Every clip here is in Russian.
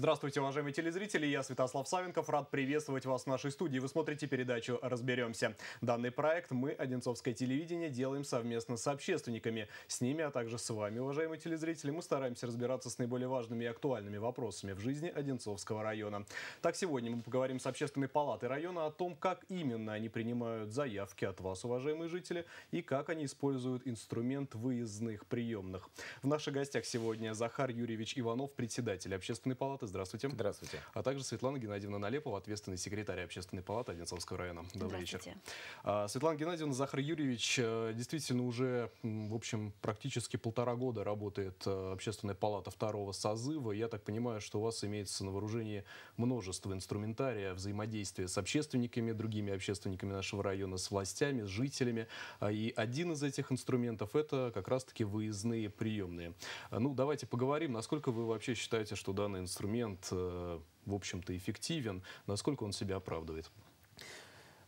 Здравствуйте, уважаемые телезрители, я Святослав Савенков, рад приветствовать вас в нашей студии. Вы смотрите передачу «Разберемся». Данный проект мы, Одинцовское телевидение, делаем совместно с общественниками. С ними, а также с вами, уважаемые телезрители, мы стараемся разбираться с наиболее важными и актуальными вопросами в жизни Одинцовского района. Так, сегодня мы поговорим с общественной палатой района о том, как именно они принимают заявки от вас, уважаемые жители, и как они используют инструмент выездных приемных. В наших гостях сегодня Захар Юрьевич Иванов, председатель общественной палаты. Здравствуйте. Здравствуйте. А также Светлана Геннадьевна Налепова, ответственный секретарь общественной палаты Одинцовского района. Добрый вечер. А, Светлана Геннадьевна, Захар Юрьевич э, действительно уже, в общем, практически полтора года работает э, общественная палата второго созыва. Я так понимаю, что у вас имеется на вооружении множество инструментария взаимодействия с общественниками, другими общественниками нашего района, с властями, с жителями. А, и один из этих инструментов это как раз-таки выездные приемные. А, ну, давайте поговорим, насколько вы вообще считаете, что данный инструмент инструмент, э, в общем-то, эффективен, насколько он себя оправдывает?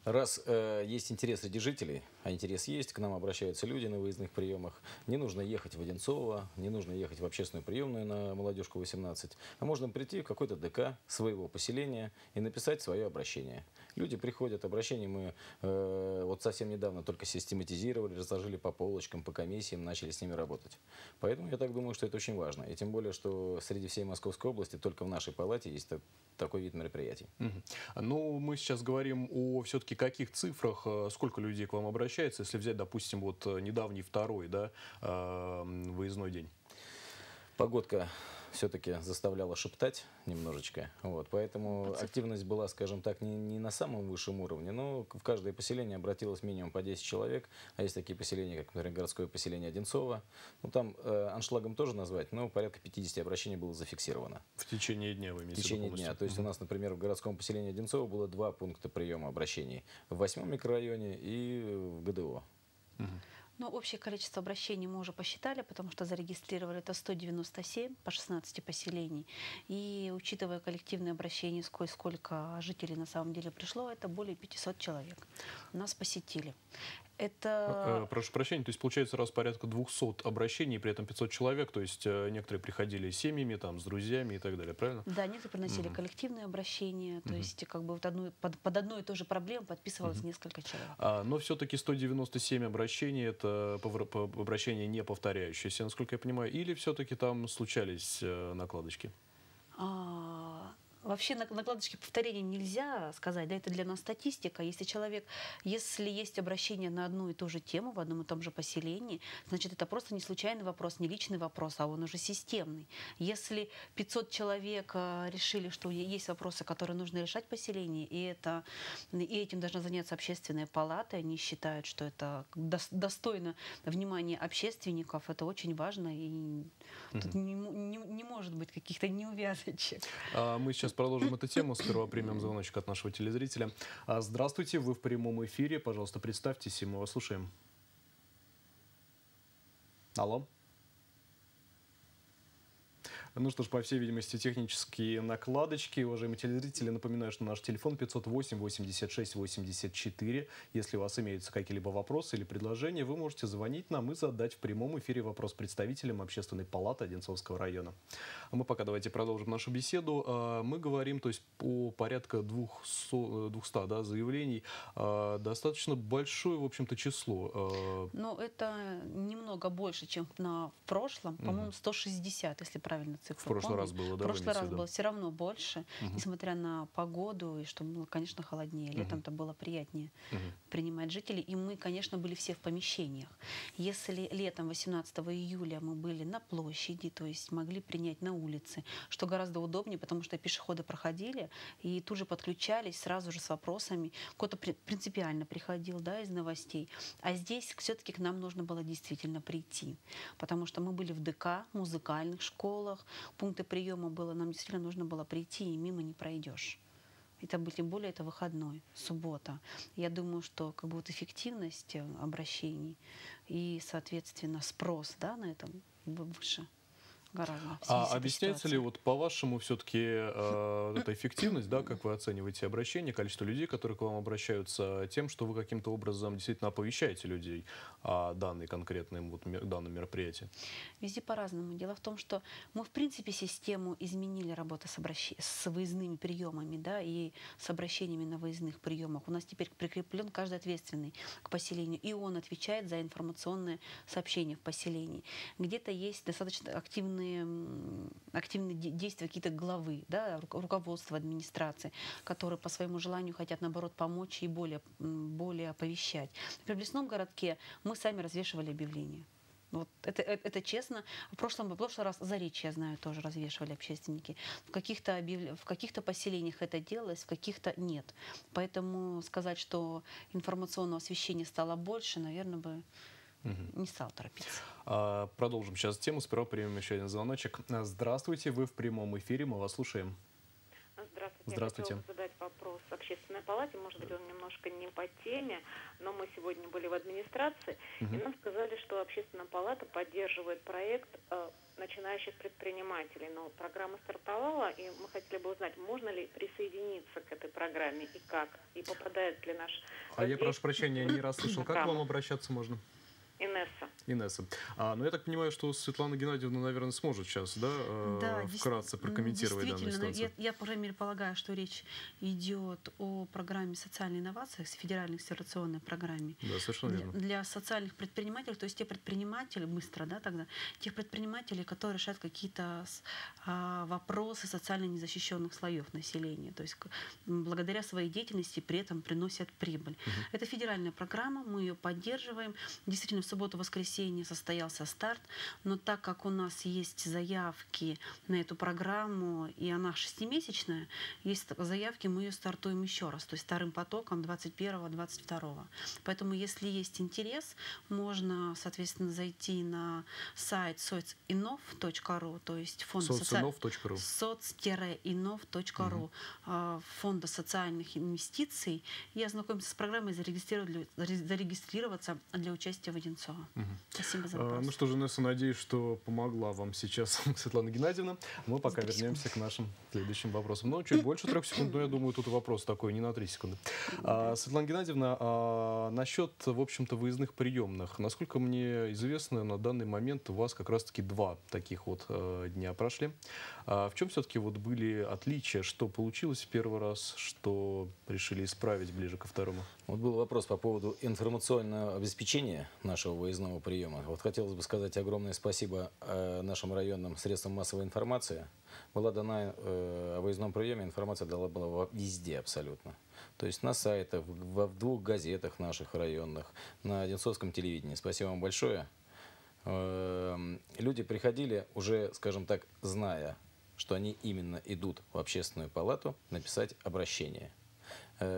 Раз э, есть интерес среди жителей, а интерес есть, к нам обращаются люди на выездных приемах, не нужно ехать в Одинцово, не нужно ехать в общественную приемную на Молодежку 18, а можно прийти в какой-то ДК своего поселения и написать свое обращение. Люди приходят, обращения мы э, вот совсем недавно только систематизировали, разложили по полочкам, по комиссиям, начали с ними работать. Поэтому я так думаю, что это очень важно. И тем более, что среди всей Московской области только в нашей палате есть такой вид мероприятий. Угу. Ну, мы сейчас говорим о все-таки каких цифрах, э, сколько людей к вам обращается, если взять, допустим, вот э, недавний второй, да, э, выездной день? Погодка все-таки заставляла шептать немножечко. Вот, поэтому активность была, скажем так, не, не на самом высшем уровне, но в каждое поселение обратилось минимум по 10 человек. А есть такие поселения, как, например, городское поселение Одинцово. Ну, там э, аншлагом тоже назвать, но порядка 50 обращений было зафиксировано. В течение дня вы имеете В течение дня. То есть угу. у нас, например, в городском поселении Одинцово было два пункта приема обращений. В восьмом микрорайоне и в ГДО. Угу. Ну, общее количество обращений мы уже посчитали, потому что зарегистрировали это 197 по 16 поселений. И учитывая коллективные обращения, сколько, сколько жителей на самом деле пришло, это более 500 человек. Нас посетили. Это... Э, прошу прощения, то есть получается раз порядка 200 обращений, при этом 500 человек, то есть э, некоторые приходили с семьями, там, с друзьями и так далее, правильно? Да, некоторые приносили угу. коллективные обращения, то угу. есть как бы вот одну, под, под одной и той же проблемой подписывалось угу. несколько человек. А, но все-таки 197 обращений, это обращения не повторяющиеся, насколько я понимаю, или все-таки там случались э, накладочки? А, Вообще накладочки повторения нельзя сказать, да, это для нас статистика. Если человек, если есть обращение на одну и ту же тему в одном и том же поселении, значит, это просто не случайный вопрос, не личный вопрос, а он уже системный. Если 500 человек э, решили, что есть вопросы, которые нужно решать в поселении, и, это, и этим должна заняться общественная палата, они считают, что это достойно внимания общественников, это очень важно, и угу. тут не, не, не может быть каких-то неувязочек. А мы сейчас сейчас продолжим эту тему. Сперва примем звоночек от нашего телезрителя. А, здравствуйте, вы в прямом эфире. Пожалуйста, представьтесь, и мы вас слушаем. Алло. Ну что ж, по всей видимости, технические накладочки. Уважаемые телезрители, напоминаю, что наш телефон 508-86-84. Если у вас имеются какие-либо вопросы или предложения, вы можете звонить нам и задать в прямом эфире вопрос представителям Общественной палаты Одинцовского района. А мы пока давайте продолжим нашу беседу. А, мы говорим, то есть, по порядка 200, 200 да, заявлений. А, достаточно большое, в общем-то, число. Ну, это немного больше, чем на прошлом. По-моему, 160, если правильно цифру В прошлый помню. раз было, да? В прошлый раз было все равно больше, угу. несмотря на погоду, и что было, конечно, холоднее. Летом-то было приятнее угу. принимать жителей. И мы, конечно, были все в помещениях. Если летом, 18 июля, мы были на площади, то есть могли принять на улице, что гораздо удобнее, потому что пешеходы проходили и тут же подключались сразу же с вопросами. Кто-то принципиально приходил да, из новостей. А здесь все-таки к нам нужно было действительно прийти, потому что мы были в ДК, музыкальных школах, пункты приема было, нам действительно нужно было прийти, и мимо не пройдешь. Это, тем более это выходной, суббота. Я думаю, что как бы вот эффективность обращений и, соответственно, спрос да, на этом выше. Гораздо. А объясняется ли вот по-вашему все-таки э, эта эффективность, да, как вы оцениваете обращение, количество людей, которые к вам обращаются, тем, что вы каким-то образом действительно оповещаете людей о данной конкретной вот, данном мероприятии? Везде по-разному. Дело в том, что мы в принципе систему изменили работу с, обращ... с выездными приемами, да, и с обращениями на выездных приемах. У нас теперь прикреплен каждый ответственный к поселению, и он отвечает за информационное сообщение в поселении. Где-то есть достаточно активные, активные действия какие-то главы, да, руководства администрации, которые по своему желанию хотят, наоборот, помочь и более, более оповещать. Например, в лесном городке мы сами развешивали объявления. Вот это, это, это честно. В прошлом, в прошлый раз за речь, я знаю, тоже развешивали общественники. В каких-то, объяв... в каких-то поселениях это делалось, в каких-то нет. Поэтому сказать, что информационного освещения стало больше, наверное, бы угу. не стал торопиться. А, продолжим сейчас тему. Сперва примем еще один звоночек. Здравствуйте, вы в прямом эфире, мы вас слушаем. Здравствуйте. Здравствуйте. Я хотела задать вопрос Общественной палате. Может быть, он немножко не по теме, но мы сегодня были в администрации, угу. и нам сказали, что Общественная палата поддерживает проект э, начинающих предпринимателей. Но программа стартовала, и мы хотели бы узнать, можно ли присоединиться к этой программе и как, и попадает ли наш... А я прошу прощения, не расслышал. Как к вам обращаться можно? Инесса. Инесса. А, ну, я так понимаю, что Светлана Геннадьевна, наверное, сможет сейчас, да, э, да вкратце прокомментировать данную ситуацию. Я, я, по крайней мере, полагаю, что речь идет о программе социальной инновации, федеральной акселерационной программе. Да, совершенно верно. Для, для социальных предпринимателей, то есть те предприниматели, быстро, да, тогда, тех предпринимателей, которые решают какие-то а, вопросы социально незащищенных слоев населения, то есть благодаря своей деятельности при этом приносят прибыль. Угу. Это федеральная программа, мы ее поддерживаем. Действительно, в субботу-воскресенье состоялся старт, но так как у нас есть заявки на эту программу, и она шестимесячная, есть заявки, мы ее стартуем еще раз, то есть вторым потоком 21-22. Поэтому, если есть интерес, можно, соответственно, зайти на сайт социнов.ру, то есть фонд социнов.ру соц-инов.ру угу. фонда социальных инвестиций и ознакомиться с программой, зарегистрироваться для участия в Одинцово. Одинцова. Угу. Спасибо за вопрос. А, ну что же, Несса, надеюсь, что помогла вам сейчас Светлана Геннадьевна. Мы пока вернемся к нашим следующим вопросам. Ну, чуть больше трех секунд, но я думаю, тут вопрос такой, не на три секунды. А, Светлана Геннадьевна, а, насчет, в общем-то, выездных приемных. Насколько мне известно, на данный момент у вас как раз-таки два таких вот а, дня прошли. А в чем все-таки вот были отличия? Что получилось в первый раз, что решили исправить ближе ко второму? Вот был вопрос по поводу информационного обеспечения нашего выездного приема. Вот хотелось бы сказать огромное спасибо э, нашим районным средствам массовой информации. Была дана э, о выездном приеме, информация дала была везде абсолютно. То есть на сайтах, в, двух газетах наших районных, на Одинцовском телевидении. Спасибо вам большое. Э, люди приходили уже, скажем так, зная что они именно идут в общественную палату написать обращение –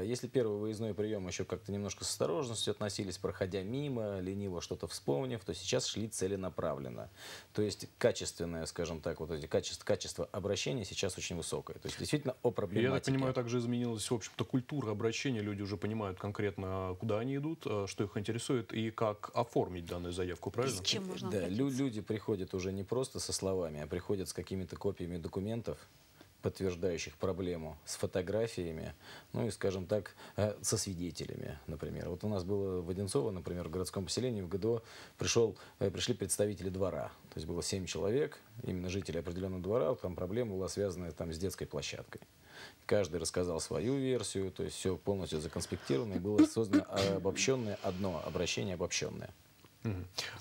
если первый выездной прием еще как-то немножко с осторожностью относились, проходя мимо, лениво что-то вспомнив, то сейчас шли целенаправленно. То есть качественное, скажем так, вот эти качество, качество обращения сейчас очень высокое. То есть действительно о проблематике. Я так понимаю, также изменилась, в общем-то, культура обращения. Люди уже понимают конкретно, куда они идут, э, что их интересует и как оформить данную заявку, правильно? с чем можно Да, люди приходят уже не просто со словами, а приходят с какими-то копиями документов, подтверждающих проблему с фотографиями, ну и, скажем так, э, со свидетелями, например. Вот у нас было в Одинцово, например, в городском поселении в ГДО пришел, э, пришли представители двора. То есть было семь человек, именно жители определенного двора, там проблема была связана там, с детской площадкой. Каждый рассказал свою версию, то есть все полностью законспектировано, и было создано обобщенное одно обращение обобщенное.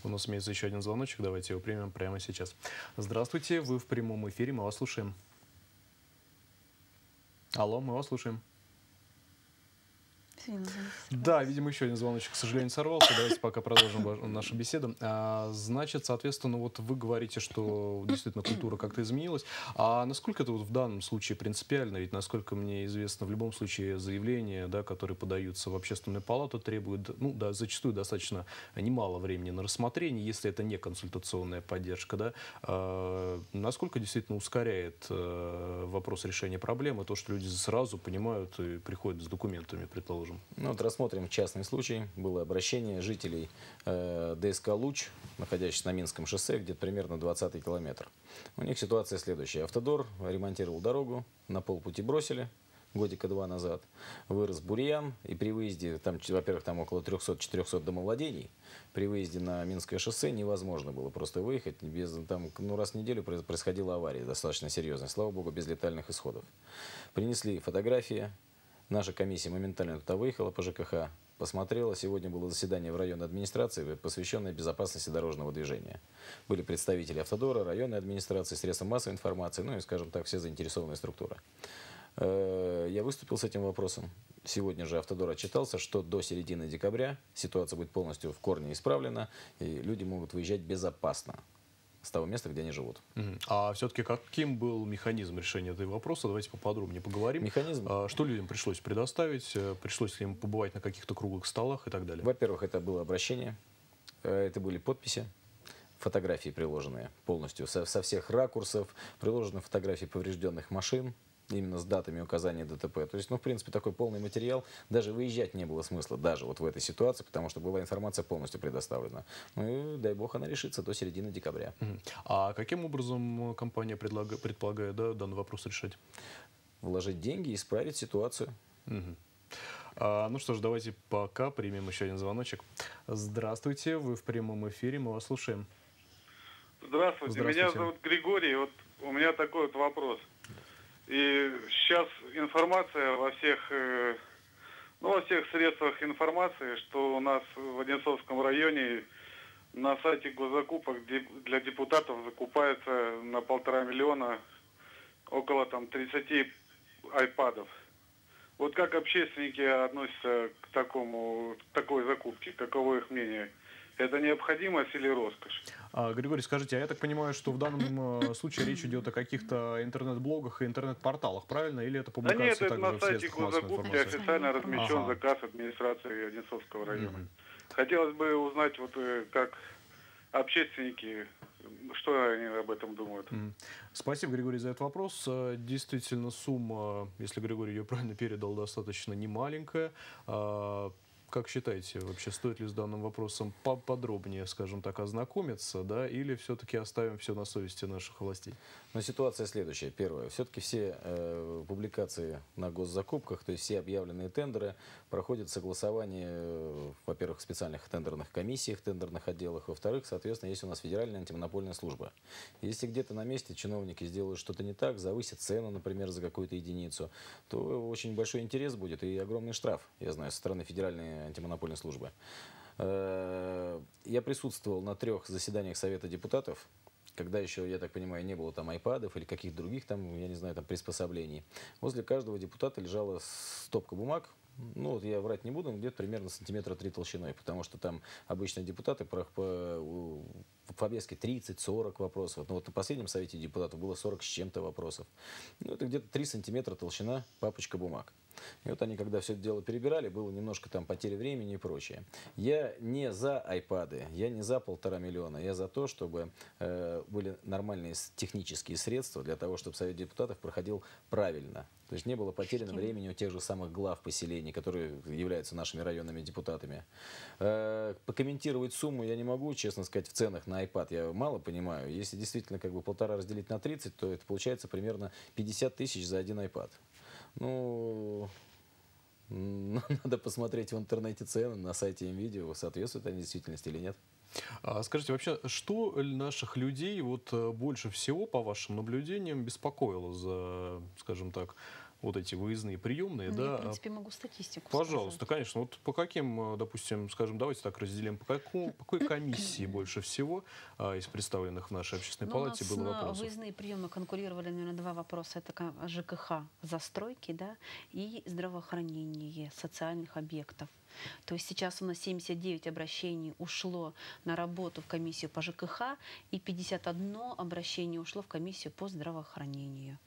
У нас имеется еще один звоночек, давайте его примем прямо сейчас. Здравствуйте, вы в прямом эфире, мы вас слушаем. Алло, мы вас слушаем. Да, видимо, еще один звоночек, к сожалению, сорвался. Давайте пока продолжим нашу беседу. А, значит, соответственно, вот вы говорите, что действительно культура как-то изменилась. А насколько это вот в данном случае принципиально? Ведь, насколько мне известно, в любом случае заявления, да, которые подаются в общественную палату, требуют, ну, да, зачастую достаточно немало времени на рассмотрение, если это не консультационная поддержка, да. А, насколько действительно ускоряет а, вопрос решения проблемы то, что люди сразу понимают и приходят с документами, предположим, скажем? Ну, вот рассмотрим частный случай. Было обращение жителей э, ДСК «Луч», находящихся на Минском шоссе, где-то примерно 20 километр. У них ситуация следующая. Автодор ремонтировал дорогу, на полпути бросили, годика два назад, вырос бурьян, и при выезде, там, во-первых, там около 300-400 домовладений, при выезде на Минское шоссе невозможно было просто выехать, без, там, ну, раз в неделю происходила авария достаточно серьезная, слава богу, без летальных исходов. Принесли фотографии, наша комиссия моментально туда выехала по ЖКХ, посмотрела. Сегодня было заседание в районной администрации, посвященное безопасности дорожного движения. Были представители автодора, районной администрации, средства массовой информации, ну и, скажем так, все заинтересованные структуры. Э, я выступил с этим вопросом. Сегодня же Автодор отчитался, что до середины декабря ситуация будет полностью в корне исправлена, и люди могут выезжать безопасно с того места, где они живут. А все-таки каким был механизм решения этого вопроса? Давайте поподробнее поговорим. Механизм? А, что людям пришлось предоставить? Э, пришлось ли им побывать на каких-то круглых столах и так далее? Во-первых, это было обращение, э, это были подписи, фотографии приложенные полностью со, со всех ракурсов, приложены фотографии поврежденных машин, именно с датами указания ДТП. То есть, ну, в принципе, такой полный материал. Даже выезжать не было смысла, даже вот в этой ситуации, потому что была информация полностью предоставлена. Ну и, дай бог, она решится до середины декабря. А каким образом компания предлага, предполагает да, данный вопрос решать? Вложить деньги и исправить ситуацию. Угу. А, ну что ж, давайте пока примем еще один звоночек. Здравствуйте, вы в прямом эфире, мы вас слушаем. Здравствуйте, Здравствуйте. меня зовут Григорий. Вот у меня такой вот вопрос. И сейчас информация во всех, э, ну, во всех средствах информации, что у нас в Одинцовском районе на сайте госзакупок для депутатов закупается на полтора миллиона около там 30 айпадов. Вот как общественники относятся к такому, к такой закупке? Каково их мнение? Это необходимость или роскошь? А, Григорий, скажите, а я так понимаю, что в данном э, случае речь идет о каких-то интернет-блогах и интернет-порталах, правильно? Или это публикация да нет, это на сайте госзакупки официально размещен ага. заказ администрации Одинцовского района. Угу. Хотелось бы узнать, вот э, как общественники, что они об этом думают. Спасибо, Григорий, за этот вопрос. Э, действительно, сумма, если Григорий ее правильно передал, достаточно немаленькая. Как считаете, вообще стоит ли с данным вопросом поподробнее, скажем так, ознакомиться, да, или все-таки оставим все на совести наших властей? Но ситуация следующая. Первое. Все-таки все э, публикации на госзакупках, то есть все объявленные тендеры, проходят согласование, э, во-первых, в специальных тендерных комиссиях, тендерных отделах, во-вторых, соответственно, есть у нас Федеральная антимонопольная служба. Если где-то на месте чиновники сделают что-то не так, завысят цену, например, за какую-то единицу, то очень большой интерес будет и огромный штраф, я знаю, со стороны Федеральной антимонопольной службы. Э, я присутствовал на трех заседаниях Совета депутатов когда еще, я так понимаю, не было там айпадов или каких-то других там, я не знаю, там приспособлений. Возле каждого депутата лежала стопка бумаг, ну, вот я врать не буду, где-то примерно сантиметра три толщиной, потому что там обычно депутаты в повестке 30-40 вопросов. Ну, вот на последнем совете депутатов было 40 с чем-то вопросов. Ну, это где-то 3 сантиметра толщина папочка бумаг. И вот они, когда все это дело перебирали, было немножко там потери времени и прочее. Я не за айпады, я не за полтора миллиона, я за то, чтобы э, были нормальные технические средства для того, чтобы Совет депутатов проходил правильно. То есть не было потеряно времени у тех же самых глав поселений, которые являются нашими районными депутатами. Э, покомментировать сумму я не могу, честно сказать, в ценах на iPad я мало понимаю. Если действительно как бы полтора разделить на 30, то это получается примерно 50 тысяч за один iPad. Ну, надо посмотреть в интернете цены на сайте МВидео, соответствуют они действительности или нет. А скажите, вообще, что наших людей вот э, больше всего, по вашим наблюдениям, беспокоило за, скажем так, вот эти выездные приемные, ну, да. Я, в принципе, могу статистику Пожалуйста, сказать. конечно. Вот по каким, э, допустим, скажем, давайте так разделим, по, какому, по какой комиссии больше всего а, из представленных в нашей общественной ну, палате было вопросов? выездные приемы конкурировали, наверное, два вопроса. Это ЖКХ, застройки, да, и здравоохранение социальных объектов. То есть сейчас у нас 79 обращений ушло на работу в комиссию по ЖКХ и 51 обращение ушло в комиссию по здравоохранению.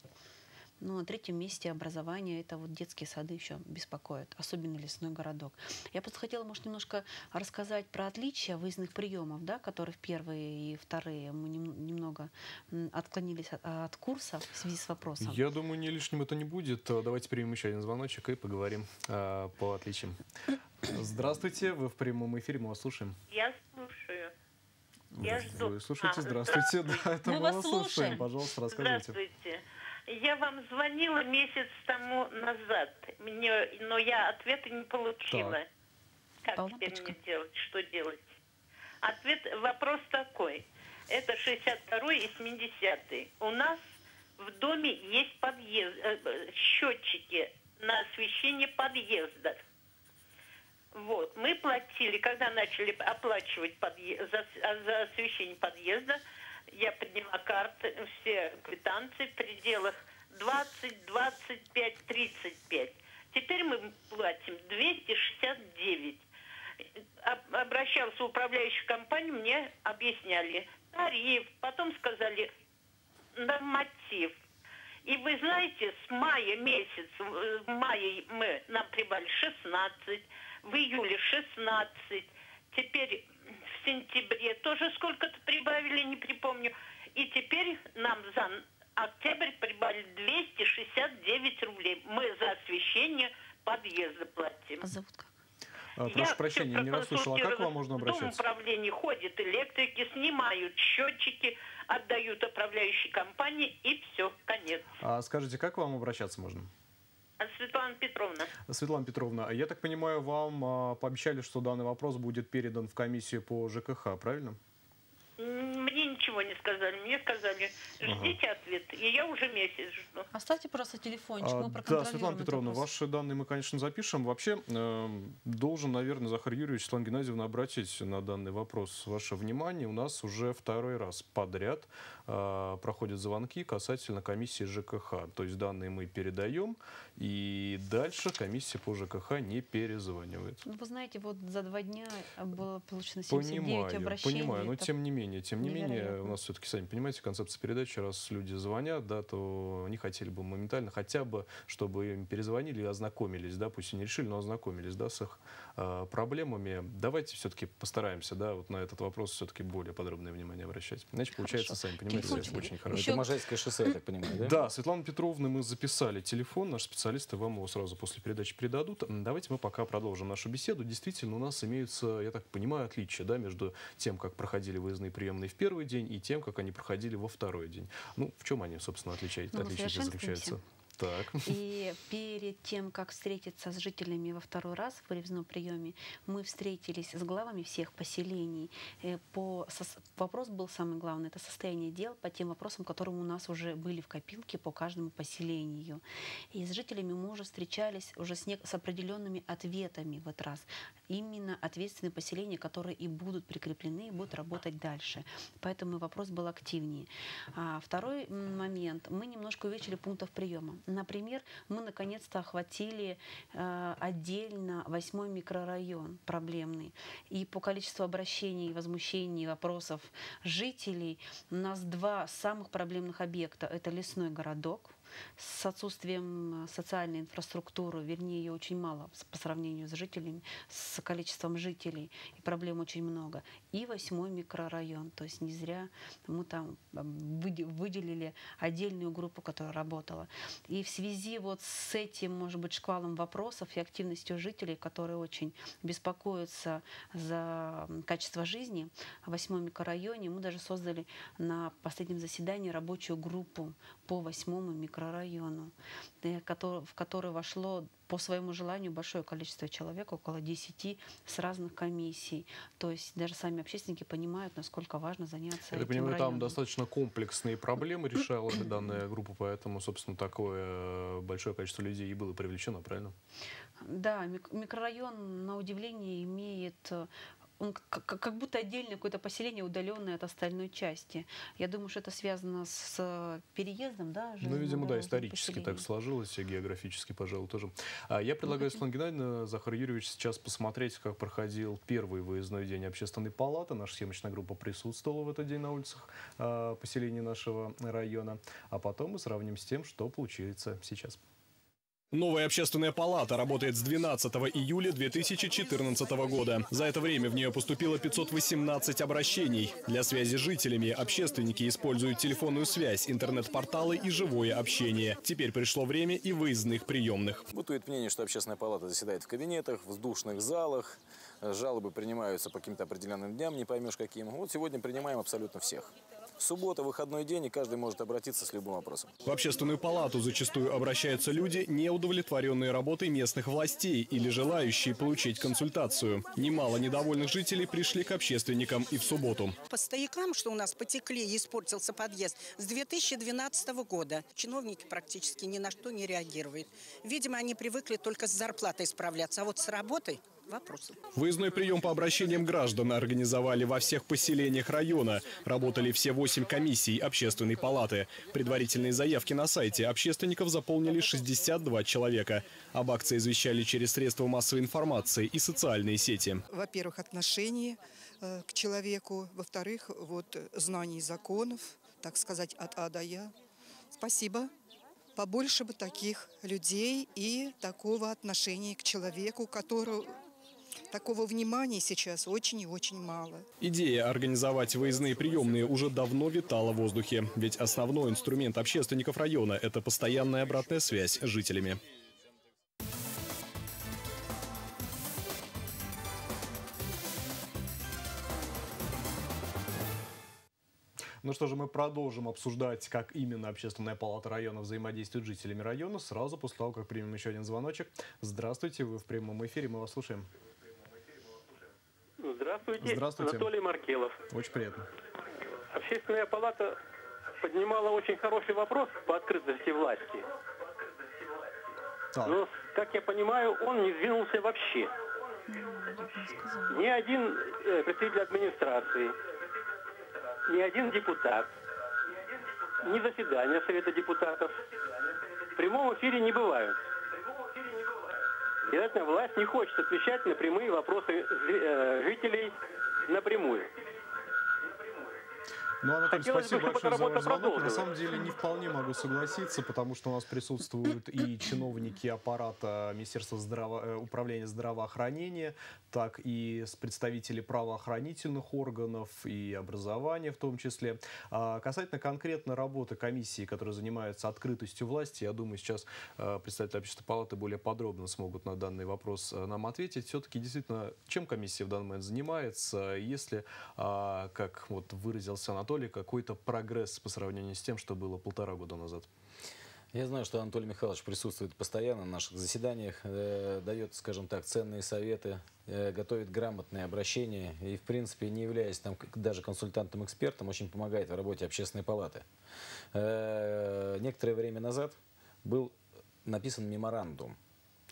Ну, на третьем месте образование, это вот детские сады еще беспокоят, особенно лесной городок. Я просто хотела, может, немножко рассказать про отличия выездных приемов, да, которых первые и вторые мы немного отклонились от, от курса в связи с вопросом. Я думаю, не лишним это не будет. Давайте примем еще один звоночек и поговорим э, по отличиям. Здравствуйте, вы в прямом эфире, мы вас слушаем. Я слушаю. Я жду. Вы слушайте, а, здравствуйте. Да, это мы, мы вас слушаем. слушаем. Пожалуйста, рассказывайте. Здравствуйте. Я вам звонила месяц тому назад, мне, но я ответа не получила. Так. Как Полнопочка. теперь мне делать? Что делать? Ответ, вопрос такой. Это 62-й и 70-й. У нас в доме есть подъезд, э, счетчики на освещение подъезда. Вот. Мы платили, когда начали оплачивать подъезд, за, за освещение подъезда, я подняла карты, все квитанции в пределах 20, 25, 35. Теперь мы платим 269. Обращался в управляющую компанию, мне объясняли тариф, потом сказали норматив. И вы знаете, с мая месяц, в мае мы, нам прибавили 16, в июле 16, теперь сентябре тоже сколько-то прибавили, не припомню. И теперь нам за октябрь прибавили 269 рублей. Мы за освещение подъезда платим. А зовут как? А, прошу Я прощения, не расслышала. А как к вам можно обращаться? В управлении ходят электрики, снимают счетчики, отдают управляющей компании и все, конец. А скажите, как к вам обращаться можно? Светлана Петровна. Светлана Петровна, я так понимаю, вам а, пообещали, что данный вопрос будет передан в комиссию по ЖКХ, правильно? Мне ничего не сказали. Мне сказали, ждите ага. ответ. И я уже месяц жду. Оставьте просто телефончик, а, мы Да, Светлана Петровна, ваши данные мы, конечно, запишем. Вообще, э, должен, наверное, Захар Юрьевич, Светлана Геннадьевна обратить на данный вопрос ваше внимание. У нас уже второй раз подряд проходят звонки касательно комиссии ЖКХ. То есть данные мы передаем, и дальше комиссия по ЖКХ не перезванивает. Ну, вы знаете, вот за два дня было получено 79 понимаю, обращений. Понимаю, но тем не менее, тем не менее, у нас все-таки, сами понимаете, концепция передачи, раз люди звонят, да, то они хотели бы моментально хотя бы, чтобы им перезвонили и ознакомились, да, пусть и не решили, но ознакомились, да, с их э, проблемами. Давайте все-таки постараемся, да, вот на этот вопрос все-таки более подробное внимание обращать. Получается, хорошо. сами понимаете, Очень хорошо. Это Можайское шоссе, я так понимаю, да? Да, Светлана Петровна, мы записали телефон, наш специалист специалисты вам его сразу после передачи передадут. Давайте мы пока продолжим нашу беседу. Действительно, у нас имеются, я так понимаю, отличия да, между тем, как проходили выездные приемные в первый день и тем, как они проходили во второй день. Ну, в чем они, собственно, отличаются? Ну, отличия заключаются? Так. И перед тем, как встретиться с жителями во второй раз в выездном приеме, мы встретились с главами всех поселений. Э, по, со, вопрос был самый главный, это состояние дел по тем вопросам, которые у нас уже были в копилке по каждому поселению. И с жителями мы уже встречались уже с, не, с определенными ответами в этот раз. Именно ответственные поселения, которые и будут прикреплены, и будут работать дальше. Поэтому вопрос был активнее. А второй момент. Мы немножко увеличили пунктов приема. Например, мы наконец-то охватили э, отдельно восьмой микрорайон проблемный. И по количеству обращений, возмущений, вопросов жителей у нас два самых проблемных объекта. Это лесной городок, с отсутствием э, социальной инфраструктуры, вернее, ее очень мало по сравнению с жителями, с количеством жителей, и проблем очень много. И восьмой микрорайон, то есть не зря мы там э, выделили отдельную группу, которая работала. И в связи вот с этим, может быть, шквалом вопросов и активностью жителей, которые очень беспокоятся за качество жизни в восьмом микрорайоне, мы даже создали на последнем заседании рабочую группу по восьмому микрорайону микрорайону, в который вошло по своему желанию большое количество человек, около 10 с разных комиссий. То есть даже сами общественники понимают, насколько важно заняться Я этим понимаю, районом. там достаточно комплексные проблемы решала данная группа, поэтому, собственно, такое э, большое количество людей и было привлечено, правильно? Да, микрорайон, на удивление, имеет он как, как будто отдельное какое-то поселение, удаленное от остальной части. Я думаю, что это связано с переездом, да? Ну, видимо, да, исторически поселение. так сложилось, и географически, пожалуй, тоже. А я предлагаю, Светлана Геннадьевна, Захар Юрьевич, сейчас посмотреть, как проходил первый выездной день общественной палаты. Наша съемочная группа присутствовала в этот день на улицах э, поселения нашего района. А потом мы сравним с тем, что получается сейчас. Новая общественная палата работает с 12 июля 2014 года. За это время в нее поступило 518 обращений. Для связи с жителями общественники используют телефонную связь, интернет-порталы и живое общение. Теперь пришло время и выездных приемных. Бытует мнение, что общественная палата заседает в кабинетах, в душных залах. Жалобы принимаются по каким-то определенным дням, не поймешь каким. Вот сегодня принимаем абсолютно всех. Суббота, выходной день, и каждый может обратиться с любым вопросом. В общественную палату зачастую обращаются люди, не удовлетворенные работой местных властей или желающие получить консультацию. Немало недовольных жителей пришли к общественникам и в субботу. По стоякам, что у нас потекли и испортился подъезд, с 2012 года чиновники практически ни на что не реагируют. Видимо, они привыкли только с зарплатой справляться, а вот с работой вопросы. Выездной прием по обращениям граждан организовали во всех поселениях района. Работали все восемь комиссий общественной палаты. Предварительные заявки на сайте общественников заполнили 62 человека. Об акции извещали через средства массовой информации и социальные сети. Во-первых, отношение э, к человеку. Во-вторых, вот знание законов, так сказать, от А до Я. Спасибо побольше бы таких людей и такого отношения к человеку, который такого внимания сейчас очень и очень мало. Идея организовать выездные приемные уже давно витала в воздухе. Ведь основной инструмент общественников района – это постоянная обратная связь с жителями. Ну что же, мы продолжим обсуждать, как именно Общественная палата района взаимодействует с жителями района, сразу после того, как примем еще один звоночек. Здравствуйте, вы в прямом эфире, мы вас слушаем. Здравствуйте. Здравствуйте. Анатолий Маркелов. Очень приятно. Общественная палата поднимала очень хороший вопрос по открытости власти. Так. Но, как я понимаю, он не сдвинулся вообще. Ни один э, представитель администрации, ни один депутат, ни заседания Совета депутатов в прямом эфире не бывают. Вероятно, власть не хочет отвечать на прямые вопросы э, жителей напрямую. Ну, Анатолий, Хотелось спасибо большое за ваш звонок. На самом деле не вполне могу согласиться, потому что у нас присутствуют и чиновники аппарата Министерства здраво... Э, управления здравоохранения, так и представители правоохранительных органов и образования в том числе. А касательно конкретно работы комиссии, которая занимается открытостью власти, я думаю, сейчас э, представители общественной палаты более подробно смогут на данный вопрос э, нам ответить. Все-таки действительно, чем комиссия в данный момент занимается, если, а, как вот выразился Анатолий, ли какой-то прогресс по сравнению с тем, что было полтора года назад? Я знаю, что Анатолий Михайлович присутствует постоянно на наших заседаниях, э, дает, скажем так, ценные советы, э, готовит грамотные обращения и, в принципе, не являясь там даже консультантом-экспертом, очень помогает в работе общественной палаты. Э, некоторое время назад был написан меморандум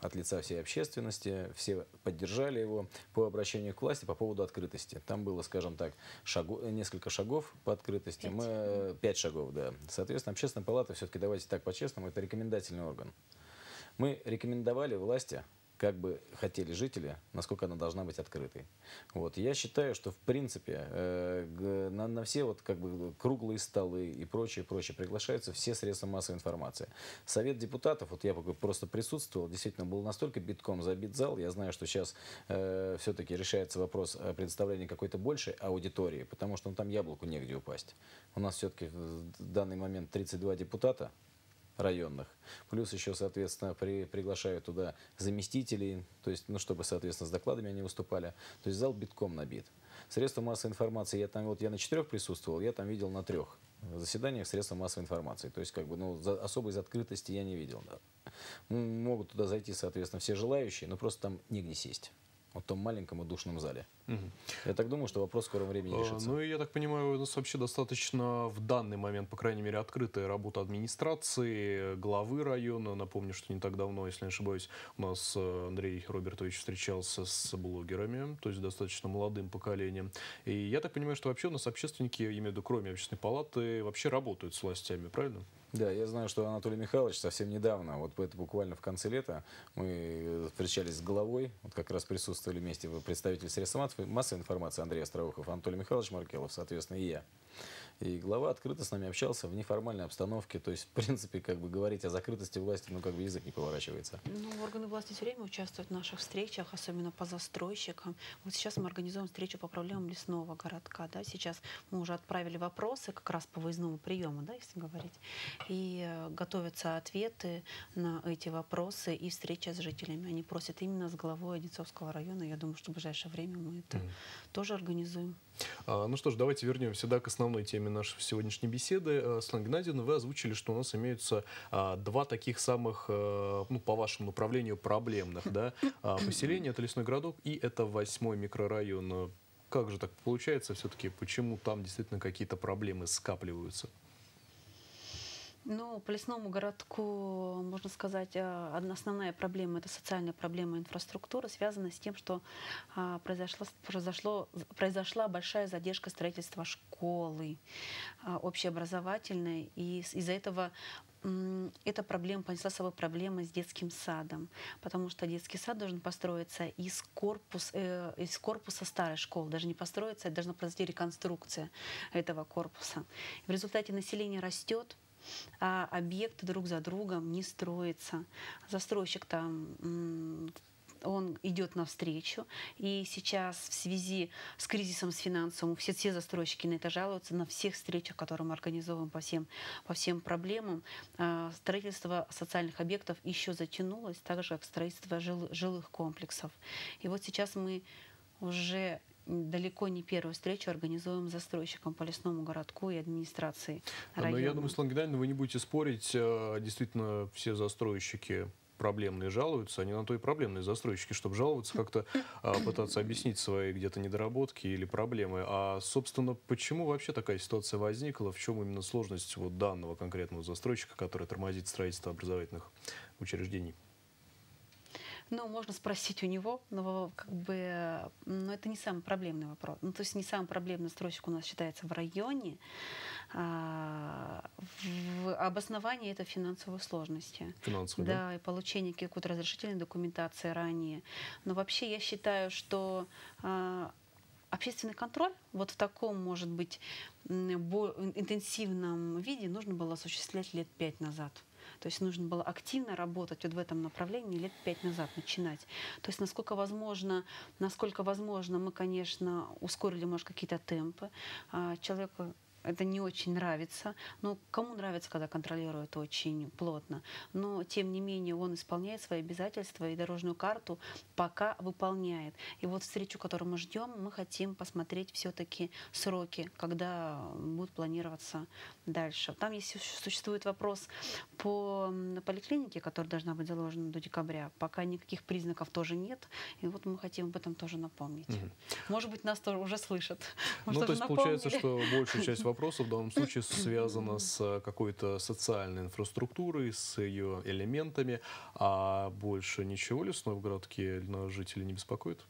от лица всей общественности, все поддержали его по обращению к власти по поводу открытости. Там было, скажем так, шагу, несколько шагов по открытости. Пять. Мы, пять шагов, да. Соответственно, общественная палата, все-таки давайте так по-честному, это рекомендательный орган. Мы рекомендовали власти как бы хотели жители, насколько она должна быть открытой. Вот. Я считаю, что в принципе э, на, на все вот как бы круглые столы и прочее, прочее приглашаются все средства массовой информации. Совет депутатов, вот я просто присутствовал, действительно был настолько битком забит зал. Я знаю, что сейчас э, все-таки решается вопрос о предоставлении какой-то большей аудитории, потому что ну, там яблоку негде упасть. У нас все-таки в данный момент 32 депутата, районных. Плюс еще, соответственно, при, приглашают туда заместителей, то есть, ну, чтобы, соответственно, с докладами они выступали. То есть зал битком набит. Средства массовой информации, я там, вот я на четырех присутствовал, я там видел на трех заседаниях средства массовой информации. То есть, как бы, ну, за, особой открытости я не видел. Да. Могут туда зайти, соответственно, все желающие, но просто там негде сесть. В том маленьком и душном зале. Угу. Я так думаю, что вопрос в скором времени решится. Ну, и я так понимаю, у нас вообще достаточно в данный момент, по крайней мере, открытая работа администрации, главы района. Напомню, что не так давно, если не ошибаюсь, у нас э, Андрей Робертович встречался с блогерами, то есть достаточно молодым поколением. И я так понимаю, что вообще у нас общественники, я имею в виду, кроме общественной палаты, вообще работают с властями, правильно? Да, я знаю, что Анатолий Михайлович совсем недавно, вот это буквально в конце лета, мы встречались с главой, вот как раз присутствовали вместе представители средств массовой информации Андрей Остроухов, Анатолий Михайлович Маркелов, соответственно, и я. И глава открыто с нами общался в неформальной обстановке. То есть, в принципе, как бы говорить о закрытости власти, ну, как бы язык не поворачивается. Ну, органы власти все время участвуют в наших встречах, особенно по застройщикам. Вот сейчас мы организуем встречу по проблемам лесного городка. Да? Сейчас мы уже отправили вопросы как раз по выездному приему, да, если говорить. И э, готовятся ответы на эти вопросы и встреча с жителями. Они просят именно с главой Одинцовского района. Я думаю, что в ближайшее время мы это mm. тоже организуем. А, ну что ж, давайте вернемся да, к основной теме нашей сегодняшней беседы. А, Светлана Геннадьевна, вы озвучили, что у нас имеются а, два таких самых, а, ну, по вашему направлению, проблемных да, а, поселения. Это Лесной городок и это восьмой микрорайон. Как же так получается все-таки? Почему там действительно какие-то проблемы скапливаются? Ну, по лесному городку, можно сказать, э, одна основная проблема – это социальная проблема инфраструктуры, связанная с тем, что а, произошло, произошло, произошла большая задержка строительства школы а, общеобразовательной, и из-за этого эта проблема понесла с собой проблемы с детским садом, потому что детский сад должен построиться из, корпус, э, из корпуса старой школы, даже не построиться, должна произойти реконструкция этого корпуса. В результате население растет, а объекты друг за другом не строятся. Застройщик там он идет навстречу. И сейчас в связи с кризисом с финансовым все, все застройщики на это жалуются, на всех встречах, которые мы организовываем по всем, по всем проблемам. А, строительство социальных объектов еще затянулось, так же как строительство жил, жилых комплексов. И вот сейчас мы уже далеко не первую встречу организуем застройщиком по лесному городку и администрации района. Но я думаю, Светлана Геннадьевна, вы не будете спорить, э, действительно все застройщики проблемные жалуются, они на то и проблемные застройщики, чтобы жаловаться, как-то а, пытаться объяснить свои где-то недоработки или проблемы. А, собственно, почему вообще такая ситуация возникла, в чем именно сложность вот данного конкретного застройщика, который тормозит строительство образовательных учреждений? Ну, можно спросить у него, но как бы, но это не самый проблемный вопрос. Ну, то есть не самый проблемный стройщик у нас считается в районе. А, в обосновании это финансовые сложности. Финансовые, да? Да, и получение какой-то разрешительной документации ранее. Но вообще я считаю, что а, общественный контроль вот в таком, может быть, интенсивном виде нужно было осуществлять лет пять назад. То есть нужно было активно работать вот в этом направлении лет пять назад начинать. То есть насколько возможно, насколько возможно, мы, конечно, ускорили, может, какие-то темпы. А, человеку это не очень нравится. Но кому нравится, когда контролируют очень плотно. Но, тем не менее, он исполняет свои обязательства и дорожную карту пока выполняет. И вот встречу, которую мы ждем, мы хотим посмотреть все-таки сроки, когда будет планироваться дальше. Там есть, существует вопрос по поликлинике, которая должна быть заложена до декабря. Пока никаких признаков тоже нет. И вот мы хотим об этом тоже напомнить. Угу. Может быть, нас тоже уже слышат. Может, ну, то есть напомнили. получается, что большая часть вопросов в данном случае связана с э, какой-то социальной инфраструктурой, с ее элементами, а больше ничего лесной в городке жители не беспокоит?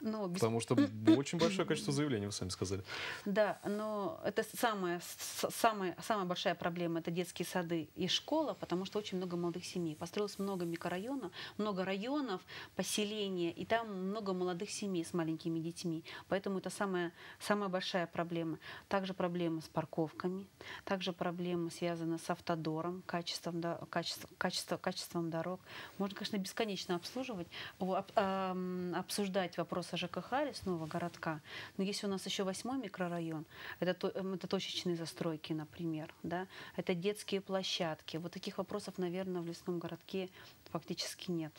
Но без... Потому что очень большое количество заявлений, вы сами сказали. Да, но это самая, самая, самая большая проблема, это детские сады и школа, потому что очень много молодых семей. Построилось много микрорайонов, много районов, поселения, и там много молодых семей с маленькими детьми. Поэтому это самая, самая большая проблема. Также проблема с парковками, также проблема связана с автодором, качеством, да, качеством, качеством, качеством дорог. Можно, конечно, бесконечно обслуживать, обсуждать вопросы вопроса ЖКХ лесного городка, но если у нас еще восьмой микрорайон, это, эм, это точечные застройки, например, да, это детские площадки. Вот таких вопросов, наверное, в лесном городке фактически нет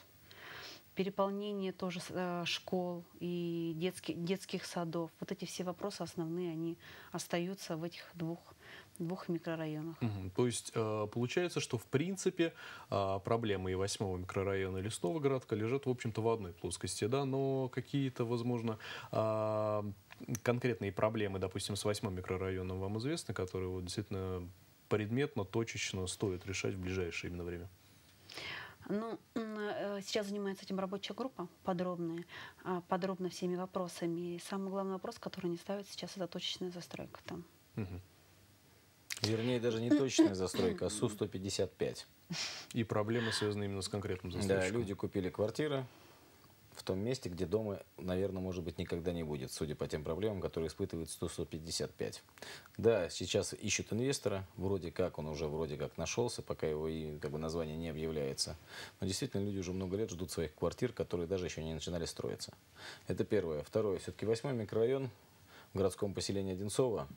переполнение тоже э, школ и детских, детских садов. Вот эти все вопросы основные, они остаются в этих двух двух микрорайонах. Угу. То есть э, получается, что в принципе э, проблемы и восьмого микрорайона и лесного городка лежат, в общем-то, в одной плоскости, да, но какие-то, возможно, э, конкретные проблемы, допустим, с восьмым микрорайоном вам известны, которые вот, действительно предметно, точечно стоит решать в ближайшее именно время? Ну, сейчас занимается этим рабочая группа подробная, подробно всеми вопросами. И самый главный вопрос, который они ставят сейчас, это точечная застройка там. Угу. Вернее, даже не точная застройка, а Су-155. И проблемы связаны именно с конкретным застройщиком. Да, люди купили квартиры в том месте, где дома, наверное, может быть, никогда не будет, судя по тем проблемам, которые испытывает Су-155. Да, сейчас ищут инвестора, вроде как, он уже вроде как нашелся, пока его и как бы название не объявляется. Но действительно, люди уже много лет ждут своих квартир, которые даже еще не начинали строиться. Это первое. Второе, все-таки восьмой микрорайон в городском поселении Одинцово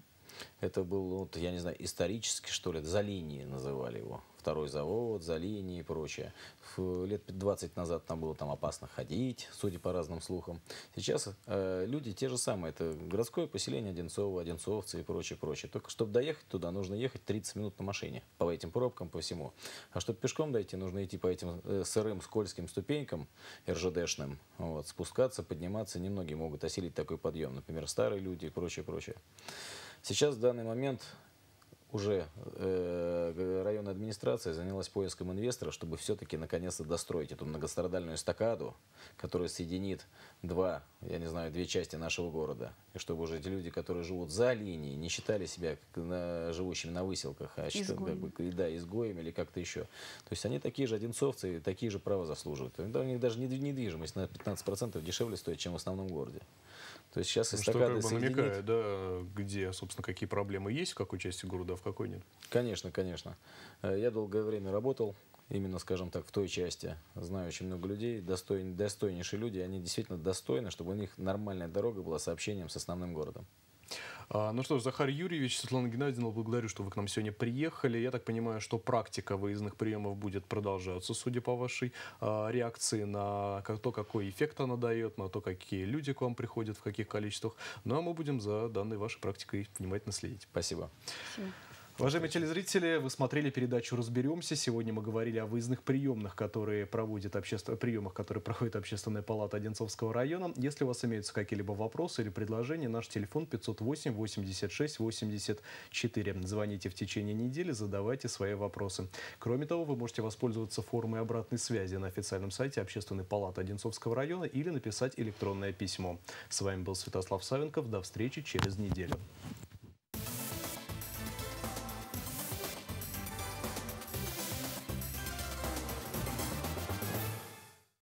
это был, вот, я не знаю, исторически, что ли, за линией называли его. Второй завод, за линией и прочее. Лет 20 назад там было там опасно ходить, судя по разным слухам. Сейчас э, люди те же самые. Это городское поселение Одинцово, Одинцовцы и прочее, прочее. Только чтобы доехать туда, нужно ехать 30 минут на машине. По этим пробкам, по всему. А чтобы пешком дойти, нужно идти по этим э, сырым, скользким ступенькам РЖДшным. Вот, спускаться, подниматься. Немногие могут осилить такой подъем. Например, старые люди и прочее, прочее. Сейчас в данный момент уже э, районная администрация занялась поиском инвестора, чтобы все-таки наконец-то достроить эту многострадальную эстакаду, которая соединит два, я не знаю, две части нашего города. И чтобы уже эти люди, которые живут за линией, не считали себя на, живущими на выселках, а считали, как бы, да, изгоями или как-то еще. То есть они такие же одинцовцы и такие же права заслуживают. У них даже недвижимость на 15% дешевле стоит, чем в основном городе. То есть сейчас эстакады ну, Что как бы намекает, да, где, собственно, какие проблемы есть, в какой части города, а в какой нет? Конечно, конечно. Э, я долгое время работал именно, скажем так, в той части. Знаю очень много людей, достойн, достойнейшие люди, они действительно достойны, чтобы у них нормальная дорога была сообщением с основным городом. А, ну что ж, Захар Юрьевич, Светлана Геннадьевна, благодарю, что вы к нам сегодня приехали. Я так понимаю, что практика выездных приемов будет продолжаться, судя по вашей а, реакции на то, какой эффект она дает, на то, какие люди к вам приходят, в каких количествах. Ну а мы будем за данной вашей практикой внимательно следить. Спасибо. Спасибо. Уважаемые телезрители, вы смотрели передачу «Разберемся». Сегодня мы говорили о выездных приемных, которые проводит обще... приемах, которые проходит Общественная палата Одинцовского района. Если у вас имеются какие-либо вопросы или предложения, наш телефон 508 86 84. Звоните в течение недели, задавайте свои вопросы. Кроме того, вы можете воспользоваться формой обратной связи на официальном сайте Общественной палаты Одинцовского района или написать электронное письмо. С вами был Святослав Савенков. До встречи через неделю.